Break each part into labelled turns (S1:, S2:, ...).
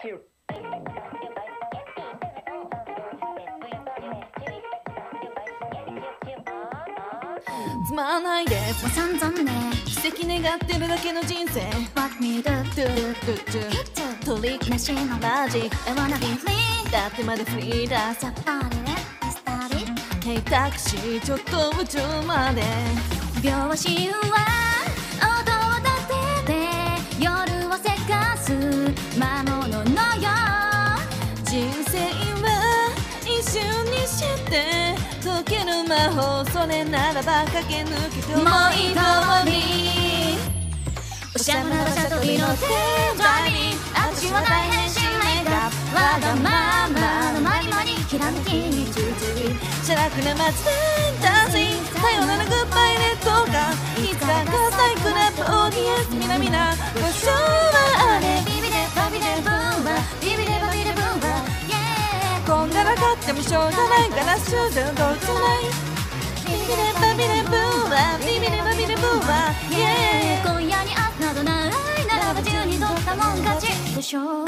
S1: つまらないで。
S2: もう散々ね
S1: 奇跡願ってるだけの人生
S2: What me do
S1: トゥルトゥトゥトリック
S2: なしの
S1: マジック
S2: I wanna be free
S1: だってまだフリーだ
S2: さっぱりねミスタリー
S1: Hey タクシーちょっと夢中まで。
S2: 秒針は
S1: して解ける魔法それならば駆け抜けて思い通り。
S2: おしゃれな馬車飛び乗ってドライビング私は大変身メイクアップわがままのマニマニきらめきにチューチュー
S1: シャラクな街でダンシングさよならグッバイレッドがいつだかサイクラップオーディエンスみなみなご賞がってもしょうがないガラス中でどうじゃないビビレバビレブーはビビレバビレブーはイエーイ
S2: 今夜に明日などないならば自由に取ったもん勝ちでしょ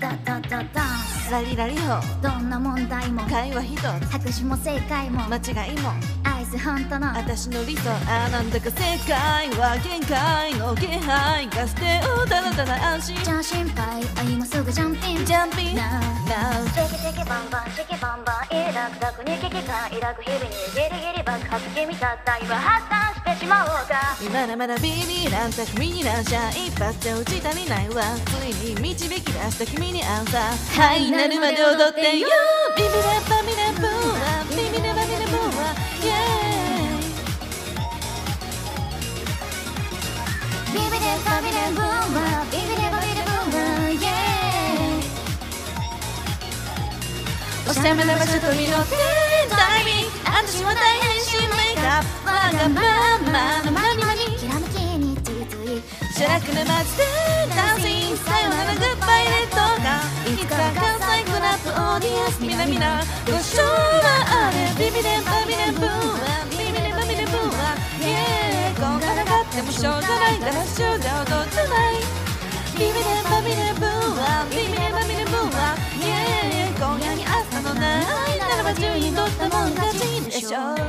S2: ダダダダンス
S1: ラリラリホ
S2: どんな問題も。
S1: 会話一つ
S2: 拍手も正解も。
S1: 間違いも。
S2: アイス本当の。
S1: 私の理想あなんだか世界は限界の気配がしておただただ安心。
S2: じゃあ心配あ今すぐジャンピン。
S1: ジャンピン。
S2: Now
S1: Now
S3: シェキキバンバンシェキバンバン。イラクダクに危機感抱く日々にギリギリ爆発君たった。今発散まおうか。
S1: 今なまだビビらん巧みに乱射一発で打ち足りないわ。ついに導き出した君にアンサーはいなるまで踊ってよ。ビビレバビレブーはビビレバビレブーはイエ
S2: ビビデバビデブーバビビデバビデブーバイェーイ
S1: ーイおしゃれな場所飛び乗ってダイビング私は大変わがままのマニマニ
S2: きらめきについつい
S1: シャラクな街でダンシングさよならグッバイレッドがいつか関西クラップオーディエンスみなみなご賞はあれビビレバビレブーはビビレバビレブーはイエーイこんがらがってもしょうがないガラス中で踊ってないビビレバビレブーはビビレバビレブーはイエーイ今夜に朝のないならば順にとったもん勝ちでしょ